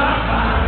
Bye-bye.